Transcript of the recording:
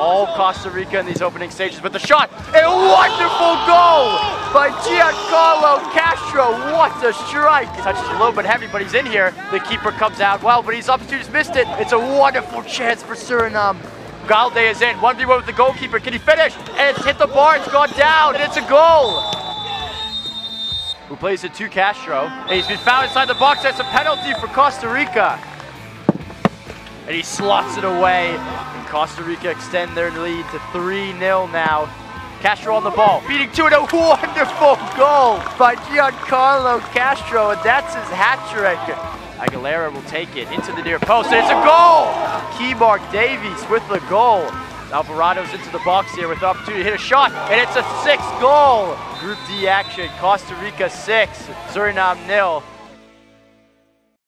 all Costa Rica in these opening stages. But the shot, a wonderful goal by Geancarlo Castro. What a strike. Touches a little bit heavy, but he's in here. The keeper comes out well, but he's up to, just missed it. It's a wonderful chance for Suriname. Galde is in, 1v1 with the goalkeeper. Can he finish? And it's hit the bar, it's gone down, and it's a goal. Who plays it to Castro. And he's been found inside the box. That's a penalty for Costa Rica. And he slots it away. And Costa Rica extend their lead to 3-0 now. Castro on the ball, beating to it, a wonderful goal by Geancarlo Castro, and that's his hat trick. Aguilera will take it into the near post, and it's a goal! Keymark Davies with the goal. Alvarado's into the box here with the opportunity to hit a shot, and it's a sixth goal. Group D action, Costa Rica six, Suriname nil.